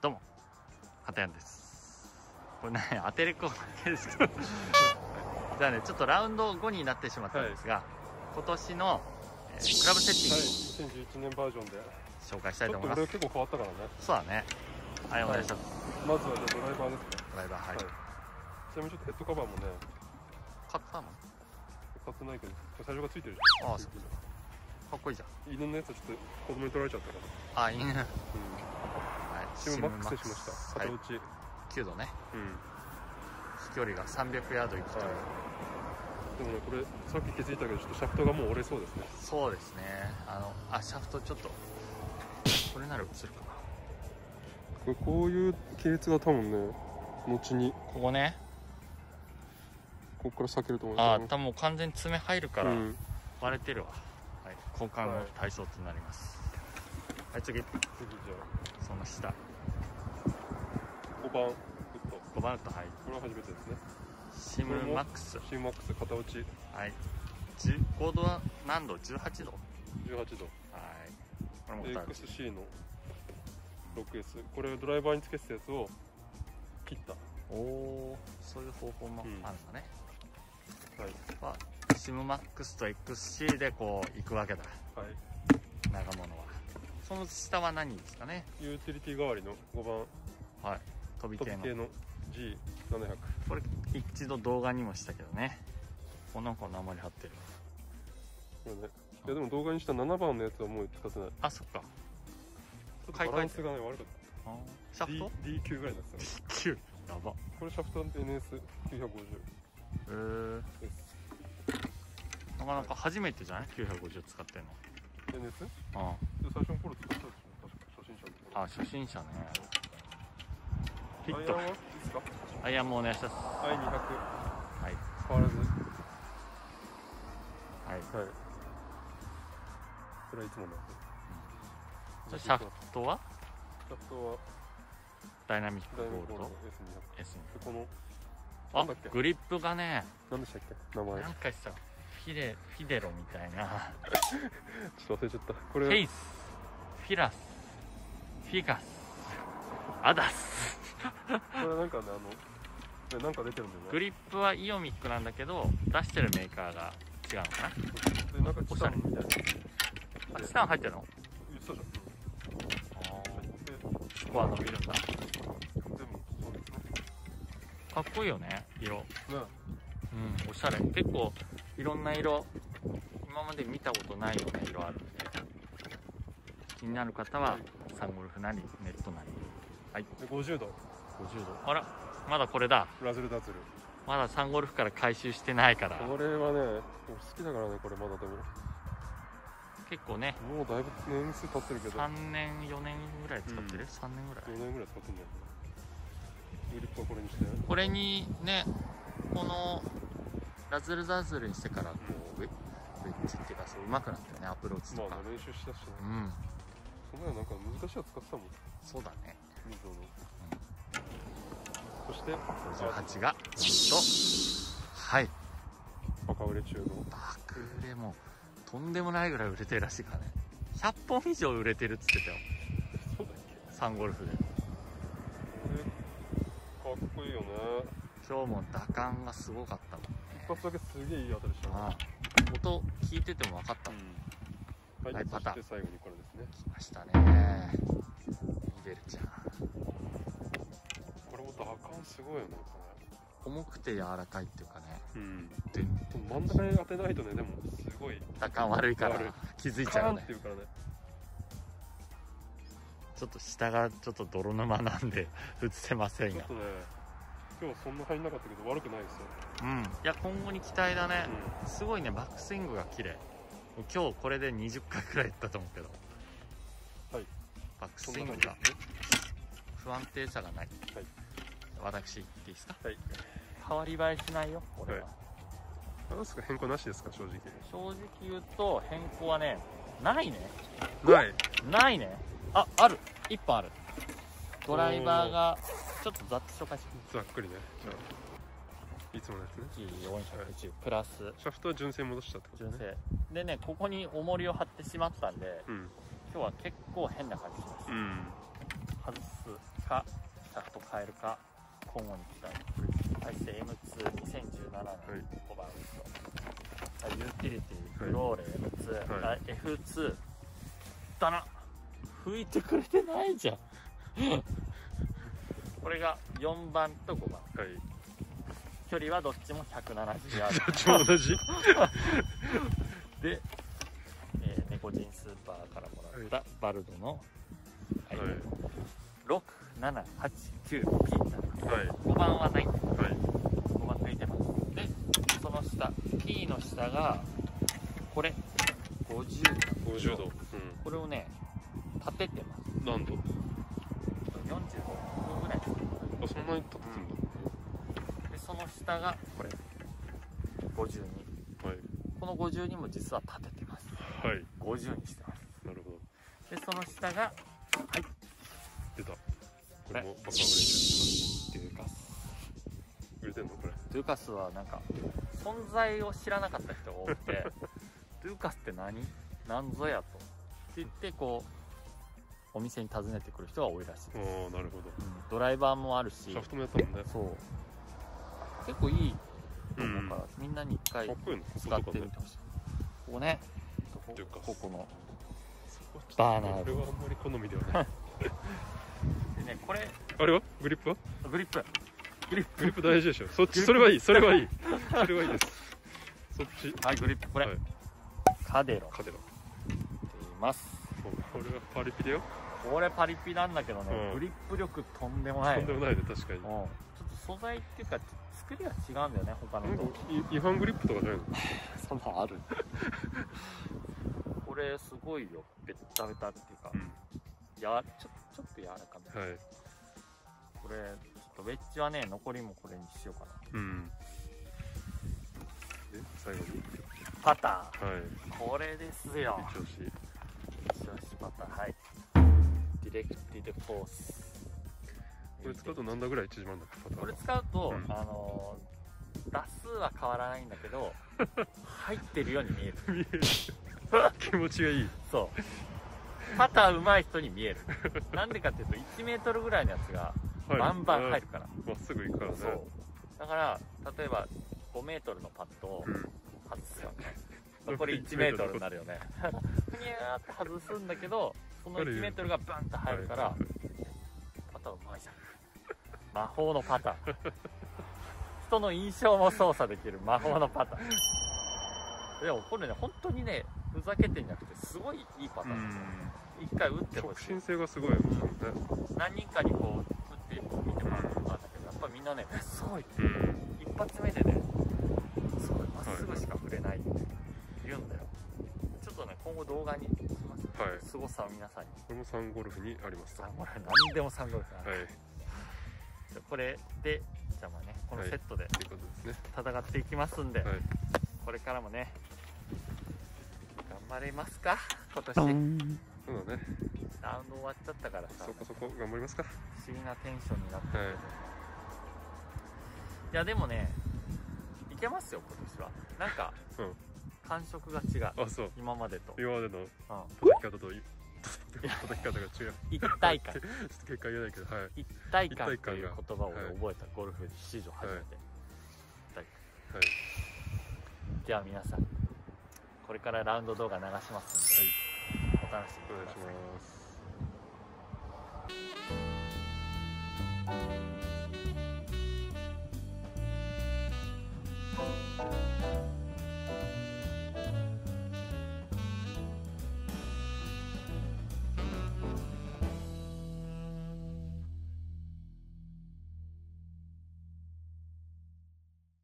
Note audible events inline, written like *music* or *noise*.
どうも片山です。これね *laughs* 当てれっこだけですけど。じゃあねちょっとラウンド後になってしまったんですが、今年の、えークラブセッティングはい2011年バージョンで。紹介したいとと思います。俺結構変わったからね。そうだね。はいお願いします、まずはじゃあドライバーですね。ドライバーはい、はい。ちなみにちょっとヘッドカバーもね買ったの？買ってないけど最初がついてるじゃん。ああそう。かっこいいじゃん。犬のやつはちょっと子供に取られちゃったから。あ犬。はいシムマックスにしました。はい片打ち、9度ね。うん。飛距離が300ヤードいくという、はい。でもねこれさっき気づいたけどちょっとシャフトがもう折れそうですね。そうですね。あのあシャフトちょっと。これなら映るかな。これこういう亀裂が多分ね後に。ここね。ここから裂けると思いああます多分もう完全に爪入るからうん。割れてるわ、はい、交換の体操となります。はい次。次じゃその下。あ5番。ウッド5番ウッドはい。これは初めてですね。シムマックス。シムマックス片打ち。はい。10高度は何度？18度？18度。はい。これもで2つ XC の 6S これドライバーにつけてたやつを切った。おおそういう方法もあるんだね、はい。まあシムマックスと XC でこう行くわけだ。はい。長物は。その下は何ですかね？ユーティリティ代わりの5番。はい飛び系の。の。G700 これ一度動画にもしたけどね。この子鉛貼ってる。ね。いやでも動画にした7番のやつはもう使ってない。ちあそっか。バランスがね悪かっあーシャたフト？D, D 級ぐらいになってた。ね9やば。これシャフト NS950 えー、なかなか初めてじゃない？950使ってんの。NS? 最初の頃使ったでしょ。確か初心者の時あ初心者ねヒット。アイアンもお願いします。I200 はい。変わらず。はい。はい。これはいつもの。やつシャフトは？シャフトは。ダイナミックダイナミックゴールゴールドド S200 S にでこのなあグリップがね。何でしたっけ？名前。なんかさフィレフィデロみたいな。*laughs* ちょっと忘れちゃった。こフれェイス。フィラス。フィガス。アダスこれなんかねあのねなんか出てるんだよね。グリップはイオミックなんだけど出してるメーカーが違うのかな？でなんかチタンみたいな。あチタン入ってるの？言ってたじゃんでそこは伸びるんだ。かっこいいよね色。ね。うんおしゃれ。結構いろんな色今まで見たことないような色あるんで。気になる方はサンゴルフなりネットなりで50度。50度。あらまだこれだ。ラズルダズルまだサンゴルフから回収してないから。これはね俺好きだからねこれまだでも。結構ね。もうだいぶ年数経ってるけど。3年4年ぐらい使ってる、うん。3年ぐらい。4年ぐらい使ってんだよグリップはこれにして。これにねこのラズルザズルにしてからこうウェウェッジっていうかそう上手くなったよねアプローチとか、まあね練習したしね。うん。そんなのなんか難しいやつ使ってたもん。そうだねそして58がなんとはい。バカ売れ中の。バクレもとんでもないぐらい売れてるらしいからね。100本以上売れてるっつってたよ。サンゴルフで。かっこいいよね。今日も打感がすごかったもんね。一発だけすげえいい当たりしたね。ああ。音聞いてても分かったもん。はい、はいパターそして最後にこれですね。来ましたね。ミデルちゃんこれも打感すごいよねこ重くて柔らかいっていうかね。れうん。で真ん中に当てないとねでもすごい。打感悪いから悪い。気づいちカーンゃうねっていうからね。ちょっと下がちょっと泥沼なんで *laughs* 映せませんが。ちょっとね今日はそんな入んなかったけど悪くないですよ、うん。いや今後に期待だね、すごいねバックスイングが綺麗。今日これで20回くらいいったと思うけど。はい。バックそスイングが不安定さがない、はい。私言っていいですか？はい。変わり映えしないよこれは、はい。何ですか変更なしですか正直。正直言うと変更はねないね。ない。ないね。あある。1本ある。ドライバーがちょっとざっと紹介しざっくりね。い。つものやつね。410プラス。シャフトは純正に戻したってこと純ね正。でねここに重りを貼ってしまったんでうん。今日は結構変な感じします。うん。外すかシャフト変えるか今後に期待。対して M22017 の5番ウッド、ユーティリティフローレ M2、はい。F2 だな。吹いてくれてないじゃん。*laughs* これが4番と5番。はい。距離はどっちも170ヤーどっちも同じ？ド *laughs* で、えー、猫人スーパーからもらったバルドの、はいはい 6789P になりますはい。5番はない。はい。5番抜いてます。でその下。P の下がこれ。50 50度。うこれをね立ててます。ん何度45分ぐらい。あそんなに立ってんでその下がこれ。52だはい。この52も実は立ててます。はい。50にしてます。なるほど。でその下がはい。出たこれれもバカ売れてトゥーカスる売れてんのこれ？トゥーカスはなんか存在を知らなかった人が多くてトゥーカスって何？何ぞやと。って言ってこうお店に訪ねてくる人が多いらしいです、ああなるほど。うん。ドライバーもあるし。シャフトもやったもんね。そう。結構いい。と思うから、みんなに一回使ってみてほしい。ここね。こここのバーナーこれはあんまり好みではない。で *laughs* ねこれ。あれは？グリップは？グリップ。グリッグリップ大事でしょ。そっちそれはいい。それはいい。それはいいです。そっち。プはいグリップ。これ、はい。カデロ。カデラ言います。これはパリピだよ。これパリピなんだけどね、うん。グリップ力とんでもない。とんでもないね確かに。うん。ちょっと素材っていうか作りが違うんだよね他のと。違反グリップとかじゃないの？*laughs* そんなんある。これすごいよ。ベッタベタっていうか、うん。やちょちょっと柔らかめ、はい。これちょっとウェッジはね残りもこれにしようかな。うん。で最後に？パタはい。ーこれですよ。一押し。一押しパターはい。ディレクティドフォース。これ使うと何だぐらい縮まるんだっけパターこれ使うと、うん。あの打数は変わらないんだけど *laughs* 入ってるように見える。見える。*laughs* 気持ちがいい。そうパター上手い人に見える。なんでかっていうと1メートルぐらいのやつがはい。バンバン入るから、まっすぐ行くからね。そう。だから例えば5メートルのパットをうん。外すよね、残り1メートルになるよね。ふにゃーって外すんだけどその1メートルがバンと入るから、はい。パターうまいじゃん。魔法のパター人の印象も操作できる魔法のパターでもこれね。本当にねふざけてんじゃなくてすごいいいパタうーン。ん。一回打ってほしい。直進性がすごいね。何人かにこう打ってみてもらったんだけどやっぱみんなねえすごい。うん一発目でねすごいまっすぐしか触れないって言うんだよ。ちょっとね今後動画にしますはい。すごさを皆さんに。これもサンゴルフにありますサンゴルフ何でもサンゴルフだな、い。これでじゃあまあねこのセットで戦っていきますんで、はい。これからもね頑張れますか？今年。そうだね。ラウンド終わっちゃったからさ。そこそこ頑張りますか？不思議なテンションになってるけど、はい。い、やでもねいけますよ今年は。なんか、うん。感触が違う。あそう。今までと、今までのうん、叩き方とい *laughs* 叩き方が違う。一体感。*laughs* ちょっと結果言えないけどはい。一体感っていう言葉を覚えた、ゴルフ史上初めて、一体感。はい。では皆さんこれからラウンド動画流しますんで、はい、お楽しみください。お願いします。